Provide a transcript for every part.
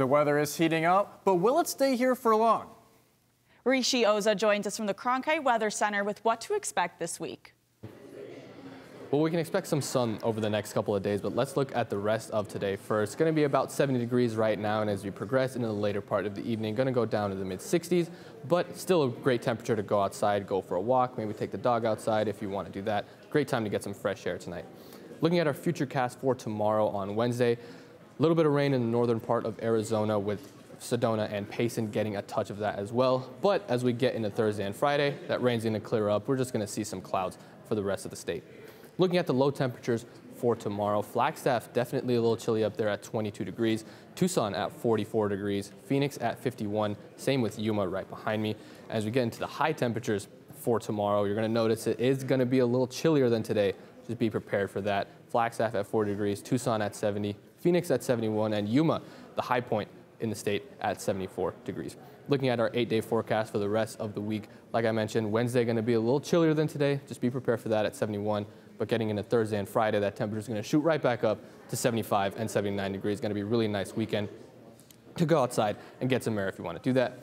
The weather is heating up, but will it stay here for long? Rishi Oza joins us from the Cronkite Weather Center with what to expect this week. Well, we can expect some sun over the next couple of days, but let's look at the rest of today first. It's going to be about 70 degrees right now, and as we progress into the later part of the evening, going to go down to the mid 60s, but still a great temperature to go outside, go for a walk, maybe take the dog outside if you want to do that. Great time to get some fresh air tonight. Looking at our future cast for tomorrow on Wednesday, a little bit of rain in the northern part of Arizona with Sedona and Payson getting a touch of that as well. But as we get into Thursday and Friday, that rain's going to clear up. We're just going to see some clouds for the rest of the state. Looking at the low temperatures for tomorrow, Flagstaff definitely a little chilly up there at 22 degrees, Tucson at 44 degrees, Phoenix at 51, same with Yuma right behind me. As we get into the high temperatures for tomorrow, you're going to notice it is going to be a little chillier than today. Just be prepared for that. Flagstaff at 40 degrees, Tucson at 70, Phoenix at 71, and Yuma, the high point in the state at 74 degrees. Looking at our eight day forecast for the rest of the week, like I mentioned, Wednesday going to be a little chillier than today. Just be prepared for that at 71. But getting into Thursday and Friday, that temperature is going to shoot right back up to 75 and 79 degrees. Going to be a really nice weekend to go outside and get some air if you want to do that.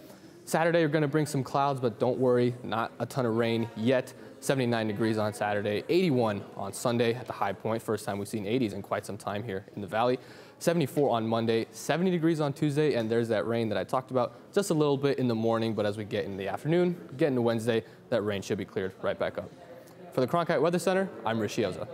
Saturday, going to bring some clouds, but don't worry, not a ton of rain yet. 79 degrees on Saturday, 81 on Sunday at the high point. First time we've seen 80s in quite some time here in the valley. 74 on Monday, 70 degrees on Tuesday, and there's that rain that I talked about just a little bit in the morning, but as we get in the afternoon, get into Wednesday, that rain should be cleared right back up. For the Cronkite Weather Center, I'm Rishi Oza.